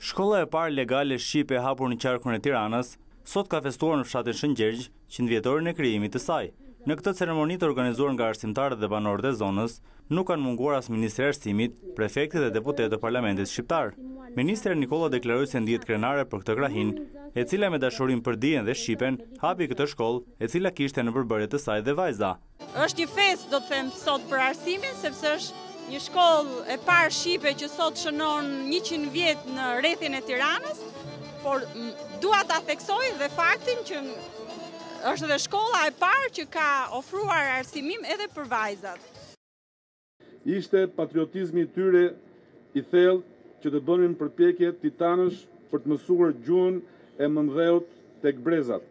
Shkolla e parë legale shqipe e hapur në qarkun e Tiranës, sot ka festuar në fshatin Shëngjergj, qindvjetorin e krijimit të saj. Në këtë ceremoni të organizuar nga arsimtarët dhe banorët e zonës, nuk kanë munguar as ministri i Arsimit, prefekti dhe deputetë të Parlamentit shqiptar. Ministrja Nikolla deklaroi se ndihet krenare për këtë krahinë, e cila me dashurinë për dijen dhe shqipen, hapi këtë shkollë, e cila kishte në përbërje të saj dhe vajza. Është një festë, do të them, sot për arsimin, sepse është një shkollë e parë shqipe që sot shënon 100 vjet në rrethin e Tiranës, por dua ta theksoj dhe faktin që është dhe shkolla e parë që ka ofruar arsimim edhe për vajzat. Ishte patriotizmi i tyre i thellë që të bënin përpjekje titanësh për të mësuar gjuhën e mëmëdheut tek brezat.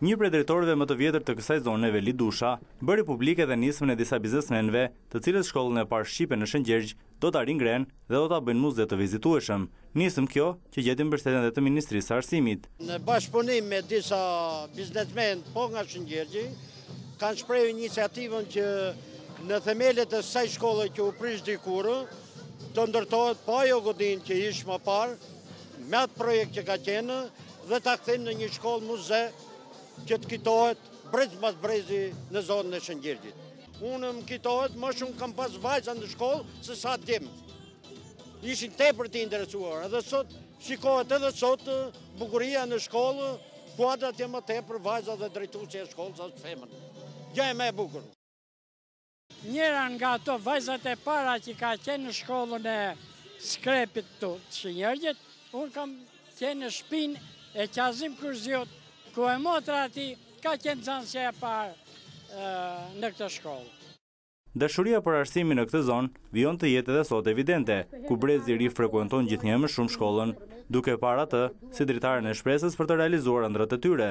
Një prej drejtorëve më të vjetër të kësaj zone, Veli Dusha, bëri publike dhe nismën e disa biznesmenëve, të cilët shkollën e parë shqipe në Shëngjergj do ta ringrenë dhe do ta bëjnë muze të vizitueshëm. Nismë kjo, që gjeti mbështetjen dhe të Ministrisë së Arsimit. Në bashkëpunim me disa biznesmenë po nga Shëngjergji, kanë shprehur iniciativën që në themelet e asaj shkolle që u prish dikur, të ndërtohet po ajo godinë që ish ma parë, me atë projekt që ka qenë, dhe ta kthejnë në një shkollë muze që të kitohet brez mas brezi në zonën e Shëngjergjit. Unë më kitohet, ma shumë kam pas vajza në shkollë, sesa djem. Ishin tepër të interesuar, edhe sot shikohet edhe sot bukuria në shkollë, kuadrat janë ma tepër vajza dhe drejtuesja e shkollës është femër. Gjëja ma e bukur. Njëra nga ato vajzat e para që ka qenë në shkollën e Skrepit të Shëngjergjit, unë kam qenë në shpinë e Qazim Kërziut, ku e motra e atij ka qenë nxansja e parë në këtë shkollë. Dashuria për arsimin në këtë zonë vijon të jetë edhe sot evidente, ku brezi i ri frekuenton gjithnjë e më shumë shkollën, duke parë atë si dritaren e shpresës për të realizuar ëndrrat e tyre.